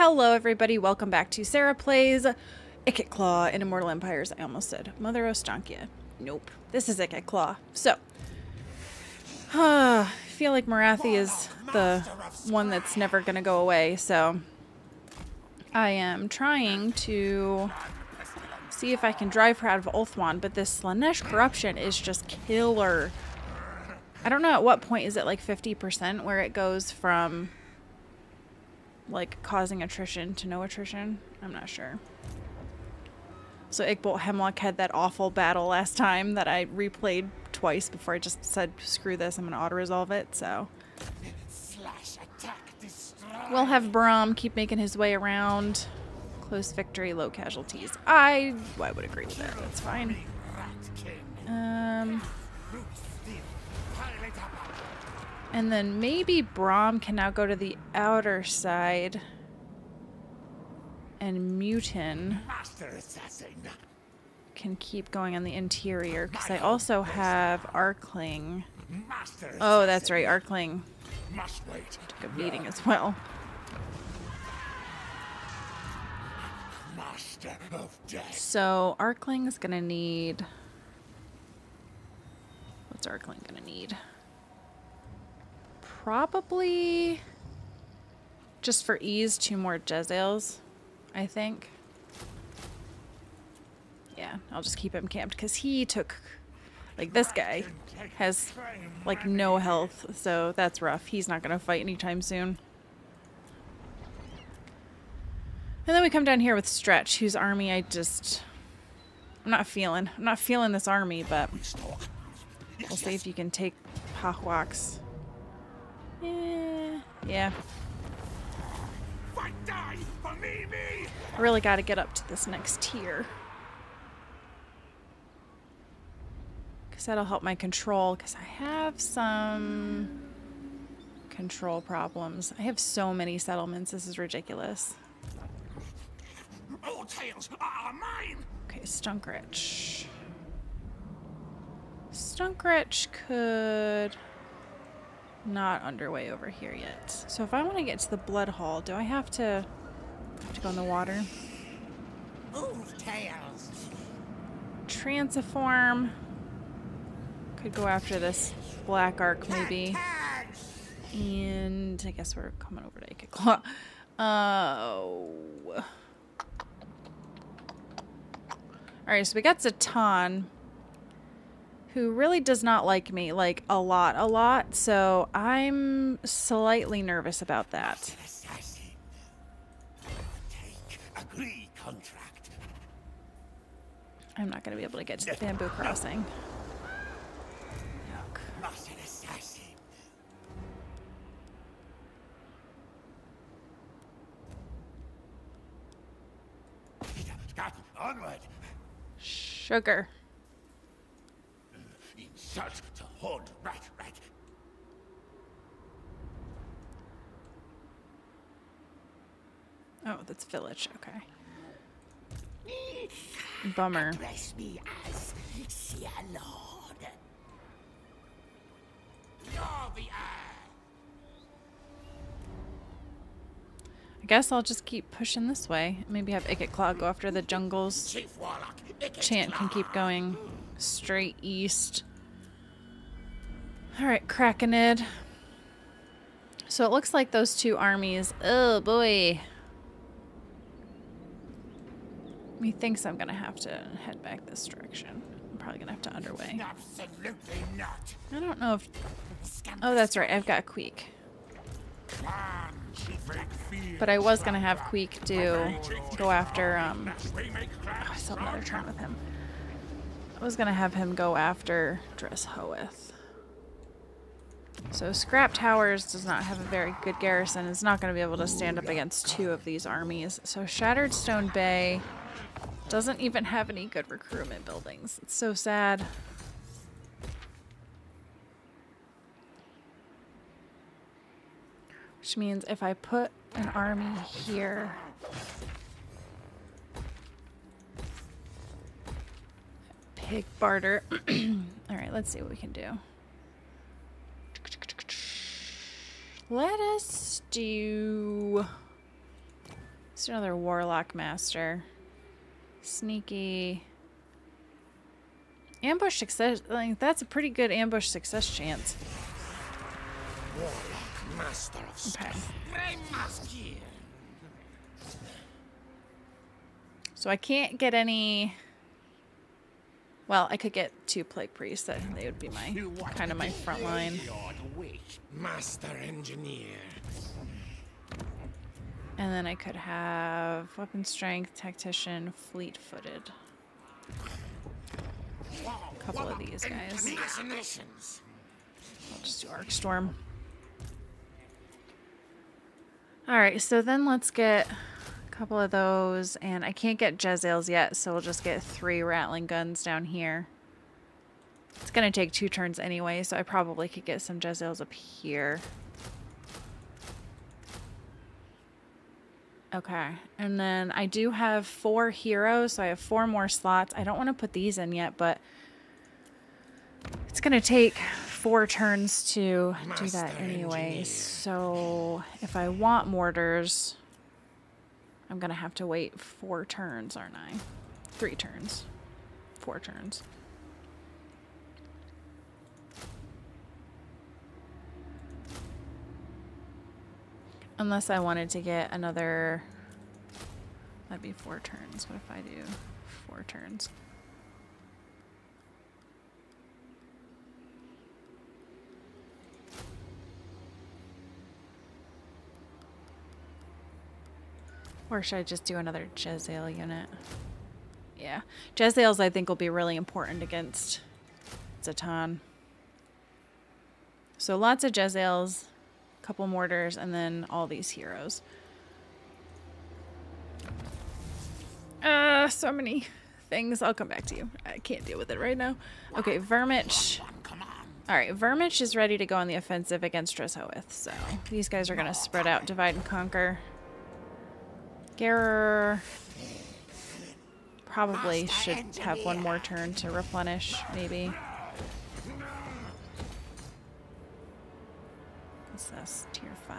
Hello, everybody. Welcome back to Sarah Plays Ikit Claw in Immortal Empires. I almost said Mother Ostankya. Nope. This is Ikit Claw. So, uh, I feel like Morathi is the one that's never going to go away, so I am trying to see if I can drive her out of Ulthuan, but this Slaanesh corruption is just killer. I don't know at what point is it like 50% where it goes from like causing attrition to no attrition. I'm not sure. So Igbolt Hemlock had that awful battle last time that I replayed twice before I just said, screw this, I'm going to auto-resolve it, so. We'll have Brom keep making his way around. Close victory, low casualties. I, I would agree with that. That's fine. Um, and then maybe Brom can now go to the outer side. And Mutin can keep going on the interior. Because I also have Arkling. Oh, that's right. Arkling took a beating as well. So Arkling is gonna need. What's Arkling gonna need? Probably just for ease, two more Jezzails, I think. Yeah, I'll just keep him camped because he took, like this guy has like no health, so that's rough. He's not gonna fight anytime soon. And then we come down here with Stretch, whose army I just... I'm not feeling. I'm not feeling this army, but... We'll see if you can take Pahwax. Eh. Yeah. Yeah. I really got to get up to this next tier. Because that'll help my control, because I have some control problems. I have so many settlements. This is ridiculous. All tails are mine. Okay, Stunkrich. Stunkrich could not underway over here yet. So if I want to get to the Blood Hall, do I have to have to go in the water? Move tails. Transform. Could go after this Black Ark maybe. And I guess we're coming over to Ikit Claw. Oh. Alright, so we got Zhatan, who really does not like me, like, a lot, a lot, so I'm slightly nervous about that. I'm not going to be able to get to the bamboo crossing. Sugar. To hold. Right, right. Oh, that's village. Okay. Bummer. Bless me as Lord. the I guess I'll just keep pushing this way. Maybe have Ikit Claw go after the jungles. Warlock, Chant can keep going straight east. Alright, Krakenid. So it looks like those two armies... Oh, boy. Methinks I'm going to have to head back this direction. I'm probably going to have to underway. Absolutely not. I don't know if... Oh, that's right. I've got Queek. But I was gonna have Queek do go after um oh, I still have another turn with him. I was gonna have him go after Drazhoath. So Scrap Towers does not have a very good garrison. It's not going to be able to stand up against two of these armies. So Shattered Stone Bay doesn't even have any good recruitment buildings. It's so sad. Which means if I put an army here... Pig barter. Alright, let's see what we can do. Let us do... Just another Warlock Master. Sneaky. Ambush success. Like, that's a pretty good ambush success chance. Warlock, master of Okay. So I can't get any. Well, I could get two plague priests. That they would be my kind of my front line. Master engineer. And then I could have weapon strength, tactician, fleet-footed. A couple of these guys. I'll just do arc storm. All right, so then let's get couple of those, and I can't get Jezzails yet, so we'll just get three ratling guns down here. It's gonna take two turns anyway, so I probably could get some Jezzails up here. Okay, and then I do have four heroes, so I have four more slots. I don't want to put these in yet, but it's gonna take four turns to do that anyway. engineer. So if I want mortars, I'm gonna have to wait four turns, aren't I? Three turns. Four turns. Unless I wanted to get another. That'd be four turns. What if I do four turns? Or should I just do another Jezzail unit? Yeah. Jezzails I think will be really important against Zhatan. So lots of Jezzails, couple mortars, and then all these heroes. Uh, so many things. I'll come back to you. I can't deal with it right now. Okay, Vermich. All right, Vermich is ready to go on the offensive against Drazhoath. So these guys are going to spread out, divide and conquer. Gerer probably should have one more turn to replenish, maybe. What's this? Tier 5.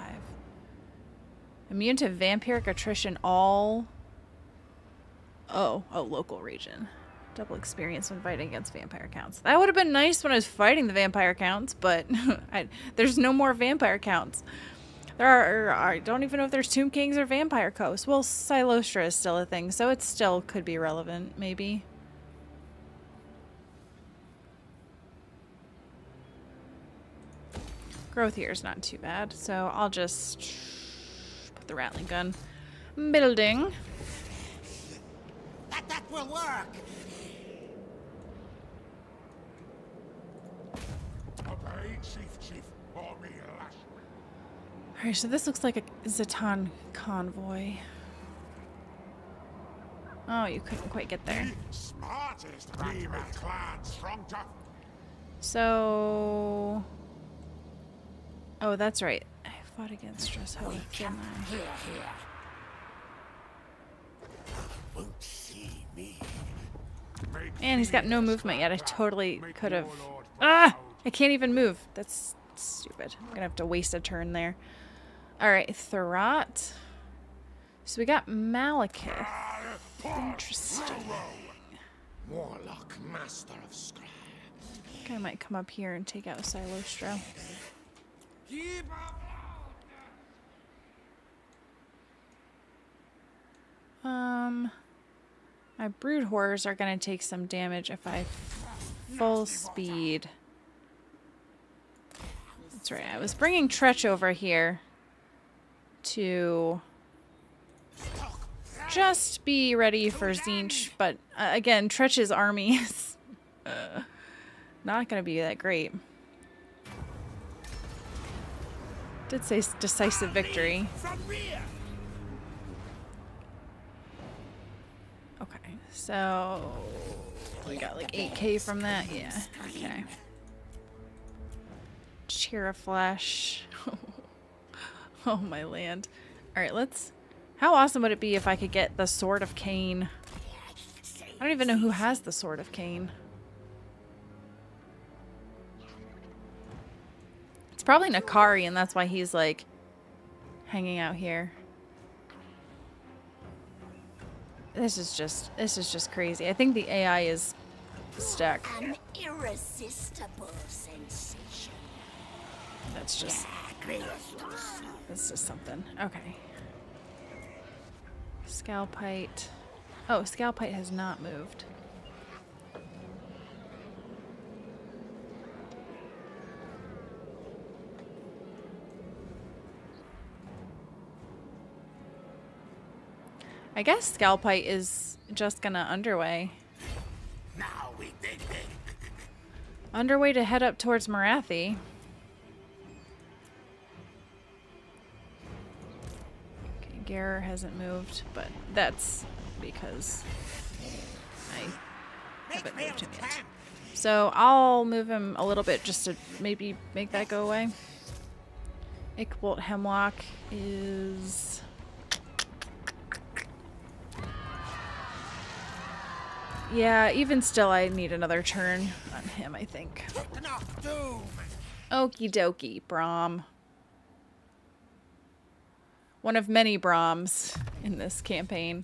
Immune to vampiric attrition all... Oh, oh, local region. Double experience when fighting against vampire counts. That would have been nice when I was fighting the vampire counts, but I, there's no more vampire counts. There are, I don't even know if there's Tomb Kings or Vampire Coast. Well, Silostra is still a thing, so it still could be relevant, maybe. Growth here is not too bad, so I'll just put the ratling gun. Building. That that will work. Obey, Chief Chief, or me lash. Alright, so this looks like a Zhatan convoy. Oh, you couldn't quite get there. Smartest Beamer clan, strong. So... Oh, that's right. I fought against Drazhoath, didn't I? Won't see me. Man, he's got no movement yet. I totally could have... Ah! I can't even move. That's stupid. I'm gonna have to waste a turn there. Alright, Thorat. So we got Malekith. Interesting. Warlock, master of scribe. I think I might come up here and take out Silostro. Um, my brood horrors are gonna take some damage if I full speed. That's right. I was bringing Tretch over here to just be ready for Zinch, but uh, again, Tretch's army is uh, not gonna be that great. Did say decisive victory. Okay, so we got like 8k from that. Yeah. Okay. Cheer of flesh. oh my land. All right, let's. How awesome would it be if I could get the sword of Khaine? I don't even know who has the sword of Khaine. It's probably N'Kari, and that's why he's like hanging out here. This is just this is just crazy. I think the AI is stuck. An irresistible sensation. That's just that's is something. Okay. Scalpite. Oh, Scalpite has not moved. I guess Scalpite is just gonna underway. Now we dig dig. Underway to head up towards Morathi. Gare hasn't moved, but that's because I haven't moved him yet. So I'll move him a little bit just to maybe make that go away. Ickbolt Hemlock is... Yeah, even still I need another turn on him, I think. Okie dokie, Brahm. One of many Brahms in this campaign.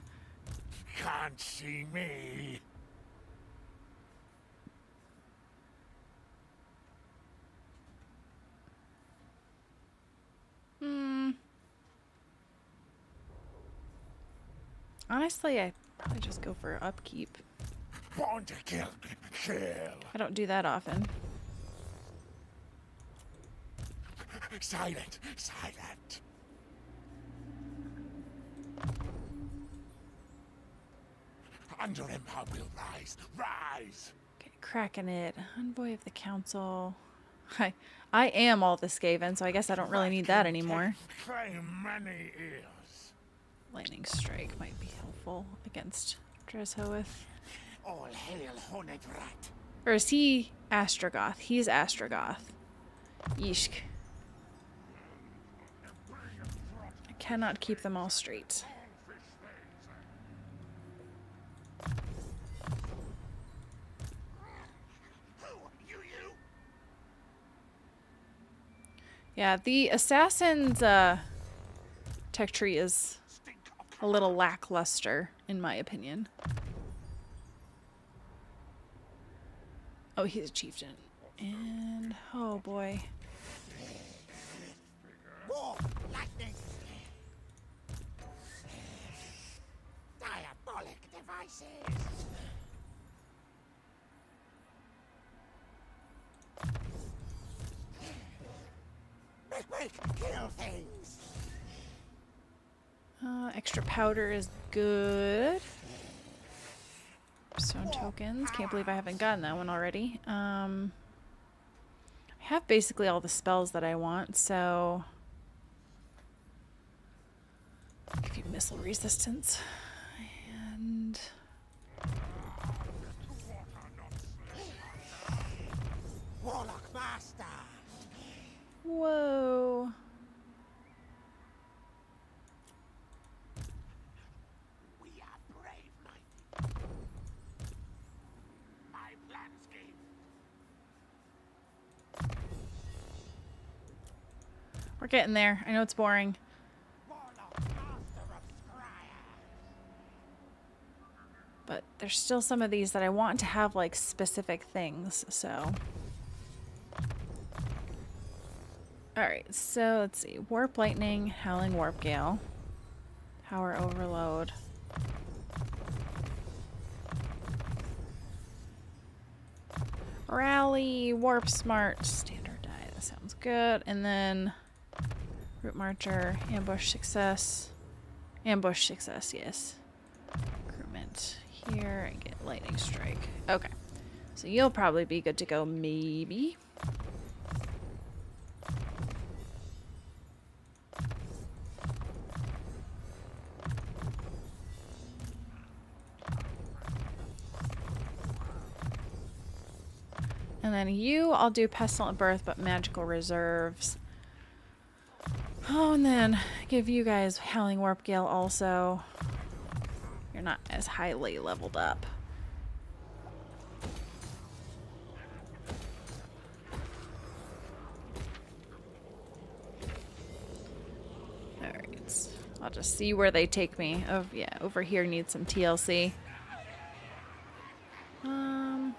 Can't see me. Hmm. Honestly, I probably just go for upkeep. Born to kill. Kill. I don't do that often. Silent. Silent. Under empire will rise. Rise. Okay, cracking it. Envoy of the council. I, I am all the Skaven, so I guess I don't really need that anymore. Many ears. Lightning strike might be helpful against Drazhoath. All hail Horned Rat. Or is he Astragoth? He's Astragoth. Yeeshk. I cannot keep them all straight. Yeah, the assassin's uh, tech tree is a little lackluster, in my opinion. Oh, he's a chieftain. And, oh boy. Kill things. Uh, extra powder is good. Stone tokens. Can't believe I haven't gotten that one already. Um, I have basically all the spells that I want, so... Give you missile resistance. Whoa. We are brave, mighty. My plans. We're getting there. I know it's boring. Warlock Master of Scryer. But there's still some of these that I want to have like specific things, so. Alright, so let's see. Warp Lightning, Howling Warp Gale, Power Overload. Rally, Warp Smart, Standard Die, that sounds good. And then Route Marcher, Ambush Success. Ambush Success, yes recruitment here and get lightning strike. Okay. So you'll probably be good to go, maybe. And then you, I'll do Pestilent Birth, but Magical Reserves. Oh, and then give you guys Howling Warp Gale also. You're not as highly leveled up. Alright. I'll just see where they take me. Oh, yeah, over here needs some TLC. Um,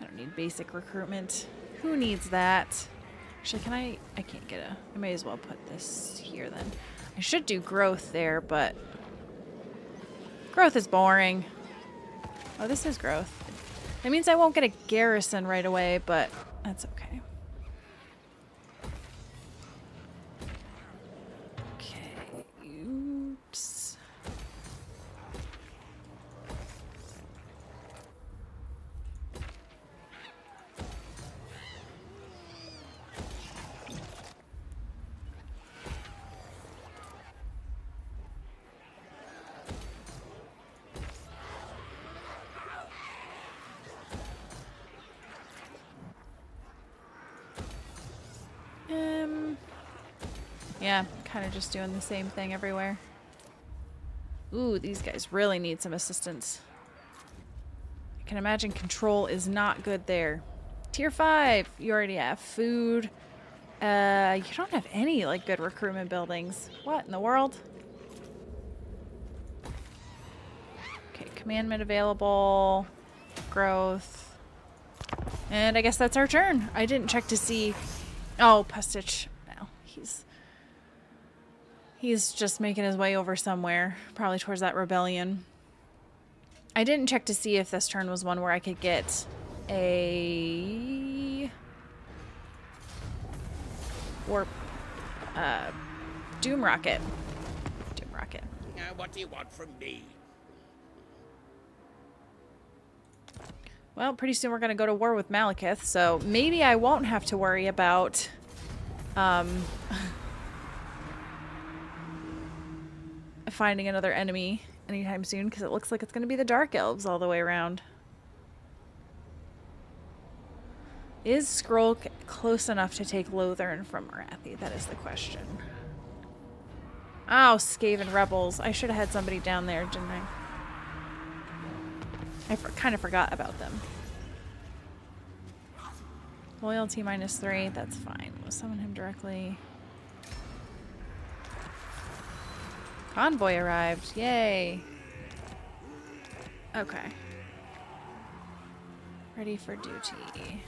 I don't need basic recruitment. Who needs that? Actually, can I? I can't get a. I may as well put this here then. I should do growth there, but growth is boring. Oh, this is growth. That means I won't get a garrison right away, but that's okay. Okay. Kind of just doing the same thing everywhere. Ooh, these guys really need some assistance. I can imagine control is not good there. Tier 5, you already have food. Uh, you don't have any, like, good recruitment buildings. What in the world? Okay, commandment available. Growth. And I guess that's our turn. I didn't check to see... Oh, Pestich. Well, he's... He's just making his way over somewhere. Probably towards that rebellion. I didn't check to see if this turn was one where I could get a... Warp... Uh, Doom Rocket. Doom Rocket. Now, what do you want from me? Well, pretty soon we're going to go to war with Malekith, so maybe I won't have to worry about um, finding another enemy anytime soon, because it looks like it's going to be the Dark Elves all the way around. Is c- close enough to take Lothern from Morathi? That is the question. Oh, Skaven Rebels. I should have had somebody down there, didn't I? I kind of forgot about them. Loyalty minus three, that's fine. We'll summon him directly. Convoy arrived. Yay. Okay. Ready for duty.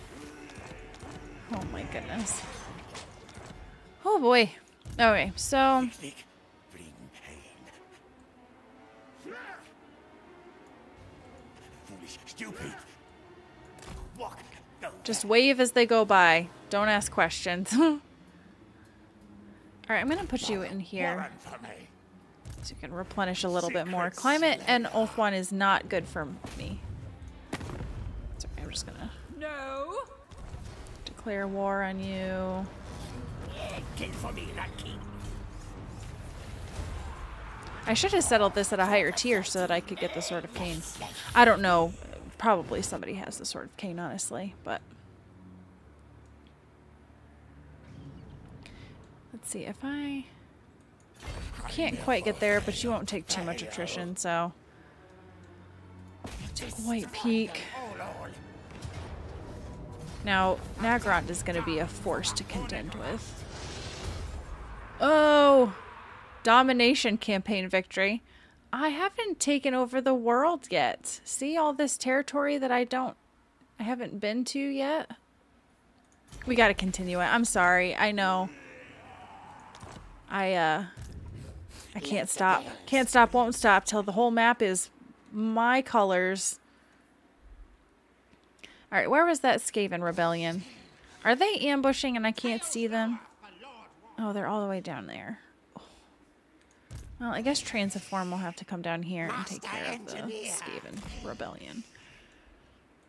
Oh my goodness. Oh boy. Okay, so just wave as they go by. Don't ask questions. Alright, I'm gonna put you in here. Warren for me. So you can replenish a little bit more. Climate and Ulthuan is not good for me. Sorry, I'm just gonna No. declare war on you. Kill for me, not. I should have settled this at a higher tier so that I could get the Sword of Khaine. I don't know. Probably somebody has the Sword of Khaine, honestly, but... Let's see, if I... Can't quite get there, but you won't take too much attrition, so... Take White Peak. Now, Naggarond is going to be a force to contend with. Oh! Domination campaign victory. I haven't taken over the world yet. See all this territory that I don't... I haven't been to yet? We got to continue it. I'm sorry. I know. I, uh... I can't stop. Can't stop, won't stop till the whole map is my colors. Alright, where was that Skaven rebellion? Are they ambushing and I can't see them? Oh, they're all the way down there. Well, I guess Transiform will have to come down here and take care of the Skaven rebellion.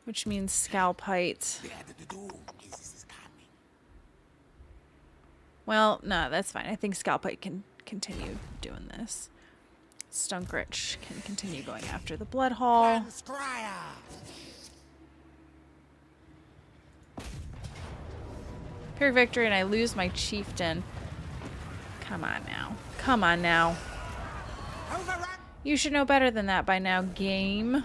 Which means Scalpite. The doom is coming. Well, no, that's fine. I think Scalpite can continue doing this. Stunkrich can continue going after the Blood Hall. Pure victory and I lose my chieftain. Come on now. Come on now. You should know better than that by now, game.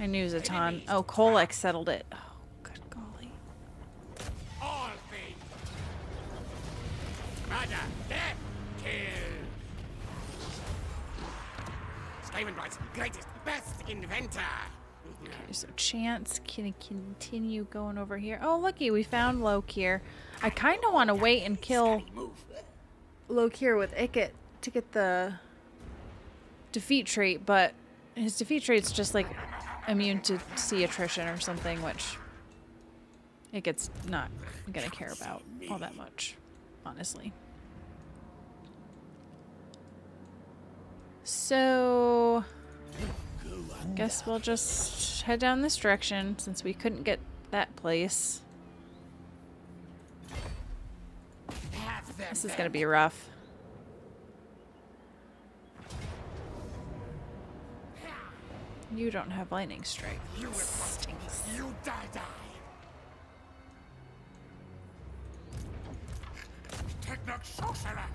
I knew Zhatan. Oh, Kholek settled it. Greatest, best inventor. Okay, so Chance can continue going over here. Oh, looky, we found Lokhir. I kind of want to wait and kill. Lokhir with Ikit to get the defeat trait, but his defeat trait's just like immune to sea attrition or something, which Ikit's not gonna care about all that much, honestly. So, guess we'll just head down this direction since we couldn't get that place. This is gonna be rough. You don't have lightning strike. You will Stinks. You die, die. Technox sorcerer.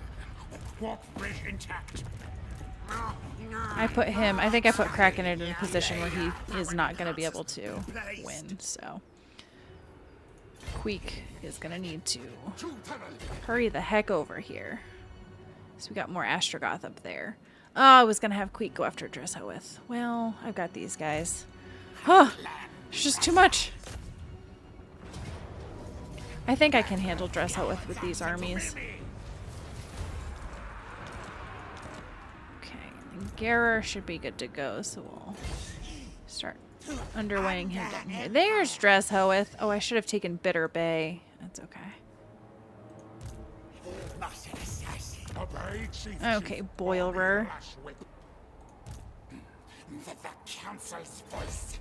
Warp bridge intact. I put him. I think I put Kraken in a position where he is not going to be able to win. So, Queek is going to need to hurry the heck over here. So we got more Astragoth up there. Oh, I was going to have Queek go after Drazhoath. Well, I've got these guys. Huh. There's just too much. I think I can handle Drazhoath with these armies. Okay, and Gara should be good to go, so we'll start underweighing him down here. There's Drazhoath. Oh, I should have taken Bitter Bay. That's okay. Okay, Boilerer. The, council's voice.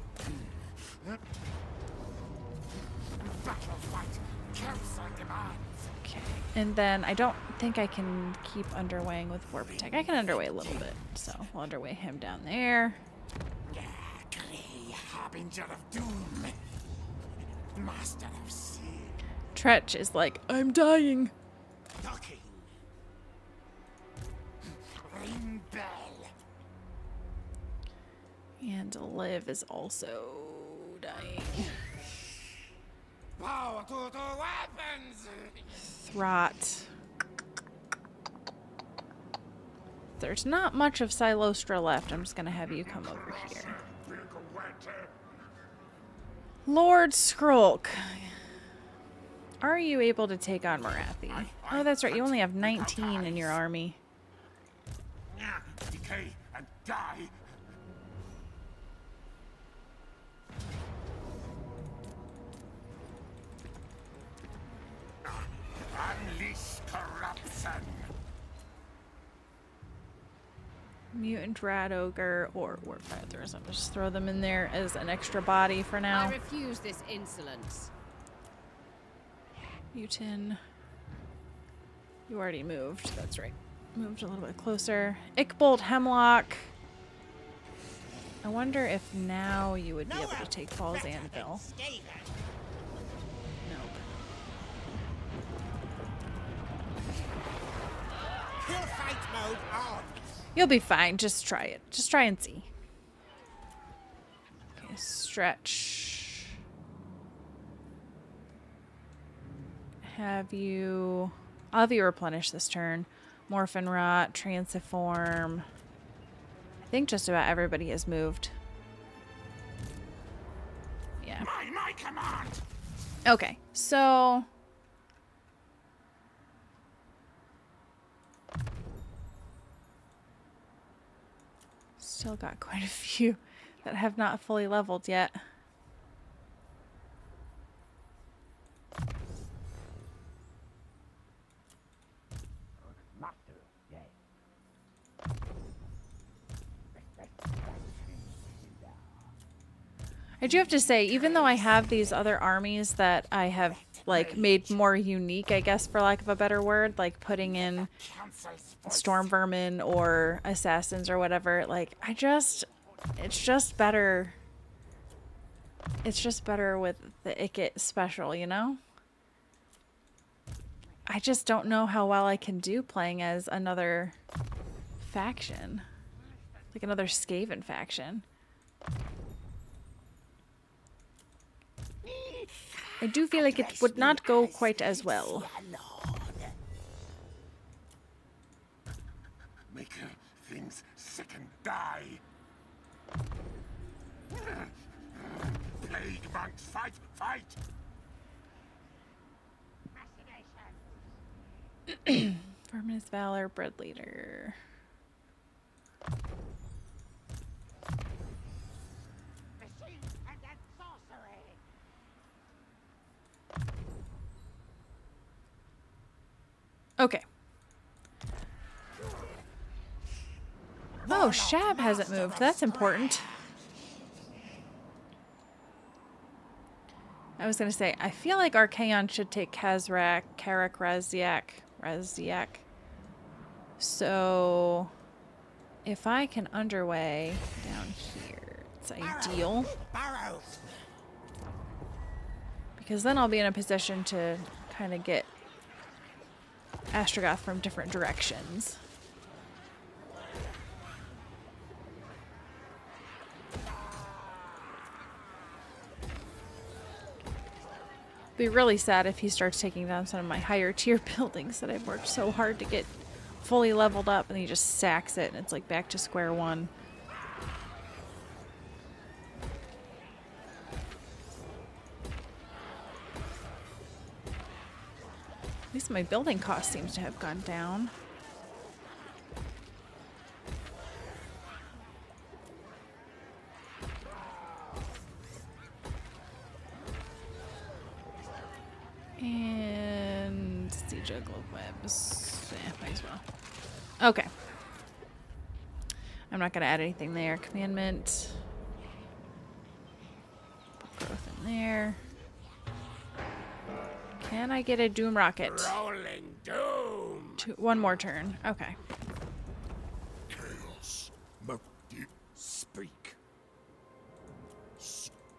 Battle fight. Council demands. Okay, and then I don't think I can keep underweighing with Warp Attack. I can underweigh a little bit, so we'll underweigh him down there. Harbinger of doom. Master of sin. Tretch is like, I'm dying. Docking. Ring bell. And Liv is also dying. Power to the weapons. Throt. There's not much of Silostra left. I'm just gonna have you come over here. Lord Skrolk. Are you able to take on Morathi? Oh, that's right. You only have 19 in your army. Decay and die. Mutant Rat Ogre or Warp Feathers. I'll just throw them in there as an extra body for now. I refuse this insolence. Mutin. You already moved. That's right. Moved a little bit closer. Ickbolt Hemlock. I wonder if now you would be able to take Falls Anvil. Nope. Kill fight mode on. You'll be fine. Just try it. Just try and see. Okay, stretch. Have you... I'll have you replenish this turn. Morphin Rot, Transiform. I think just about everybody has moved. Yeah. By my command. Okay, so... Still got quite a few that have not fully leveled yet. I do have to say, even though I have these other armies that I have like made more unique, I guess for lack of a better word, like putting in storm vermin or assassins or whatever, like I just it's just better it's just better with the Ikit special, you know? I just don't know how well I can do playing as another faction. Like another Skaven faction. I do feel like it would not go quite as well. Make things sick and die. Plague monks, fight, fight! Verminous Valor, Bread Leader. Machine and that sorcery. Okay. Oh, Shab hasn't moved. That's important. I was gonna say, I feel like Archaon should take Kazrak, Karak, Raziak, Raziak. So, if I can underway down here, it's ideal. Because then I'll be in a position to kind of get Astragoth from different directions. Be really sad if he starts taking down some of my higher tier buildings that I've worked so hard to get fully leveled up and he just sacks it and it's like back to square one. Least my building cost seems to have gone down. And of globe webs. Eh, might as well. Okay. I'm not going to add anything there. Commandment. Put growth in there. Can I get a doom rocket? Rolling doom. Two, one more turn. Okay. Chaos. Mukti. Speak.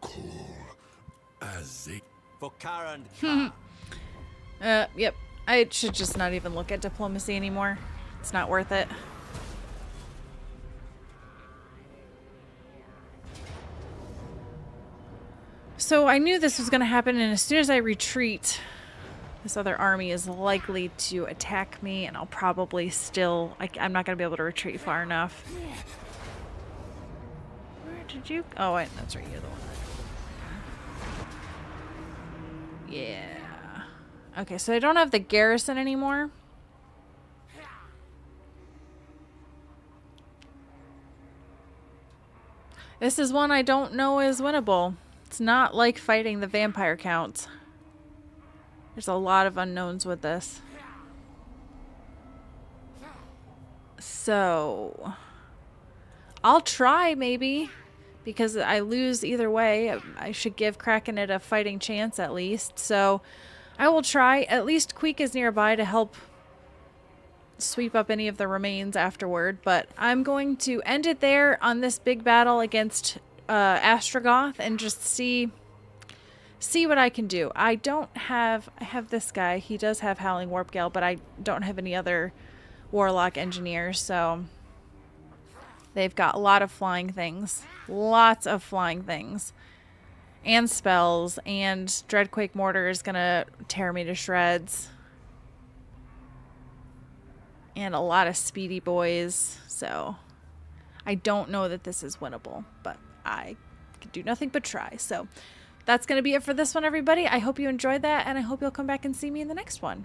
Cool. As it. For Karen Uh, yep. I should just not even look at diplomacy anymore. It's not worth it. So I knew this was going to happen, and as soon as I retreat, this other army is likely to attack me, and I'll probably still... I, am not going to be able to retreat far enough. Where did you... Oh, wait, that's right. You're the one. Yeah. Okay, so I don't have the garrison anymore. This is one I don't know is winnable. It's not like fighting the vampire counts. There's a lot of unknowns with this. So, I'll try maybe because I lose either way. I should give Kraken it a fighting chance at least. So, I will try. At least Queek is nearby to help sweep up any of the remains afterward. But I'm going to end it there on this big battle against uh, Astragoth and just see see what I can do. I don't have I have this guy. He does have Howling Warp Gale, but I don't have any other Warlock engineers, so they've got a lot of flying things. Lots of flying things. And spells, and Dreadquake Mortar is gonna tear me to shreds. And a lot of speedy boys, so I don't know that this is winnable, but I can do nothing but try. So that's going to be it for this one, everybody. I hope you enjoyed that, and I hope you'll come back and see me in the next one.